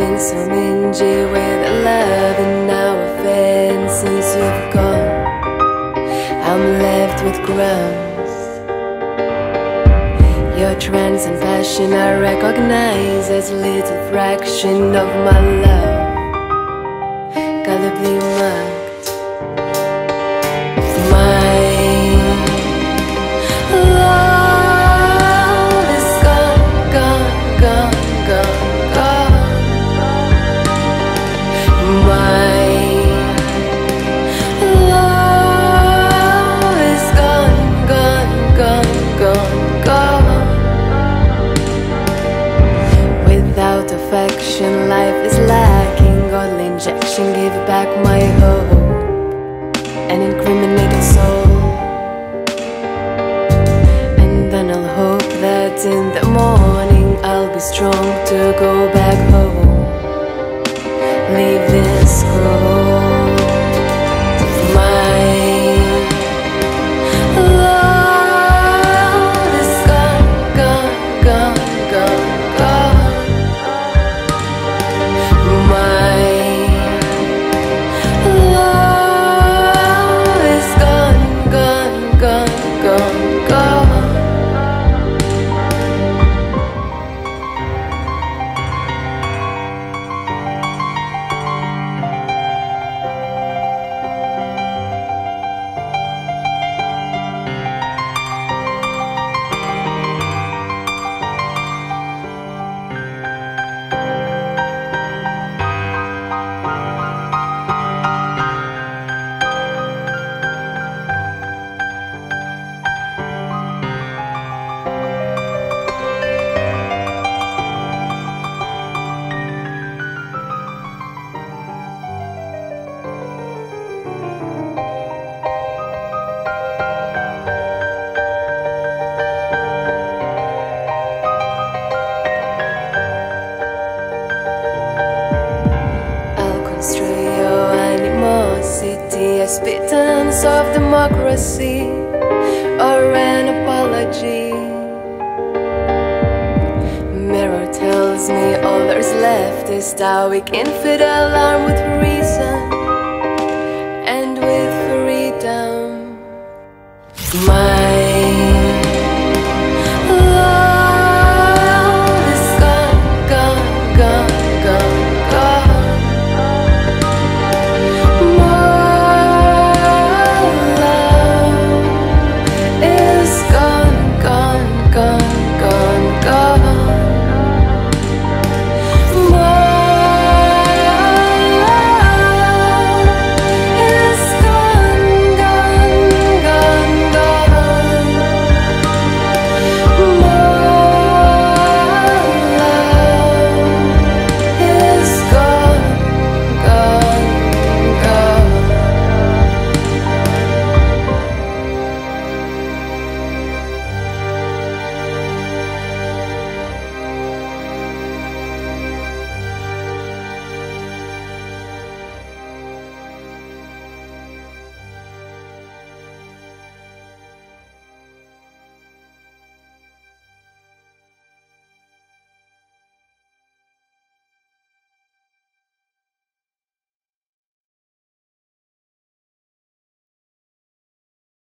so mingy with love and now offense since you've gone. I'm left with crumbs Your trance and passion I recognize as little fraction of my love. Gallibly marked My injection, give back my hope. An incriminated soul. And then I'll hope that in the morning I'll be strong to go back home. acceptance of democracy or an apology. Mirror tells me all there's left is Taoic infidel armed with reason and with